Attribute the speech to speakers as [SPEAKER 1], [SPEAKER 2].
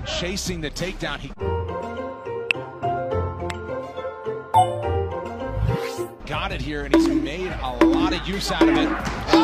[SPEAKER 1] chasing the takedown. He got it here, and he's made a lot of use out of it.